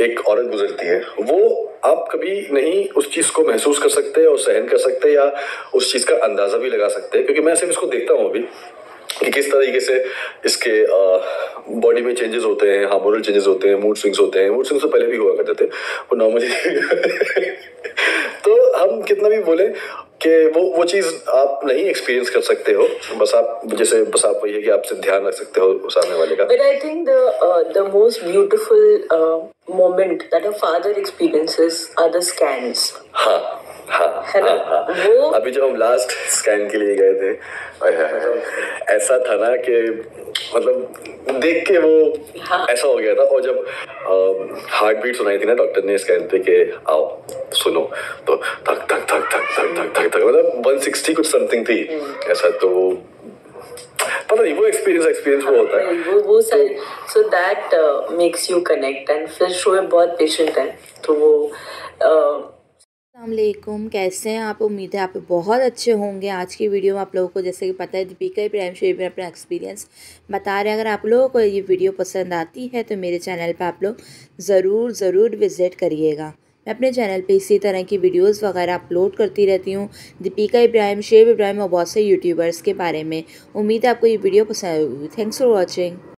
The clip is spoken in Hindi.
एक औरत गुजरती है, वो आप कभी नहीं उस चीज़ को महसूस कर सकते और सहन कर सकते या उस चीज़ का अंदाज़ा भी लगा सकते हैं। क्योंकि मैं सिर्फ़ इसको देखता हूँ अभी कि किस तरीके से इसके बॉडी में चेंजेस होते हैं हार्मोनल चेंजेस होते हैं मूड स्विंग्स होते हैं। मूड स्विंग्स तो पहले भी हुआ करते थे, वो नॉर्मली तो हम कितना भी बोले कि वो वो चीज़ आप नहीं एक्सपीरियंस कर सकते हो। बस आप, जैसे बस आप वही है कि आपसे ध्यान रख सकते हो सामने वाले का। Think the uh, the most beautiful uh, moment that a father experiences are the scans. हाँ हाँ हाँ, हाँ। वो- अभी जब हम लास्ट स्कैन के लिए गए थे ऐसा था ना कि मतलब देख के वो हाँ। ऐसा हो गया था और जब हार्ट बीट सुनाई थी ना डॉक्टर ने स्कैन पे कि आओ सुनो तो थक थक थक थक थक थक थक थक मतलब 160 कुछ समथिंग थी हम्म। ऐसा तो पता नहीं वो एक्सपीरियंस एक्सपीरियंस वो होता है। वो वो सारे so that makes you connect and फिर शो में बहुत पेशेंट है। तो वो uh, अल्लाम कैसे हैं आप? उम्मीद है आप बहुत अच्छे होंगे। आज की वीडियो में आप लोगों को जैसे कि पता है दीपिका इब्राहिम शेख में अपना एक्सपीरियंस बता रहे हैं। अगर आप लोगों को ये वीडियो पसंद आती है तो मेरे चैनल पे आप लोग ज़रूर ज़रूर विज़िट करिएगा। मैं अपने चैनल पे इसी तरह की वीडियोस वगैरह अपलोड करती रहती हूँ। दीपिका इब्राहिम शेब इब्राहिम और बहुत से यूट्यूबर्स के बारे में। उम्मीद है आपको ये वीडियो पसंद आएगी थैंक्स फॉर वॉचिंग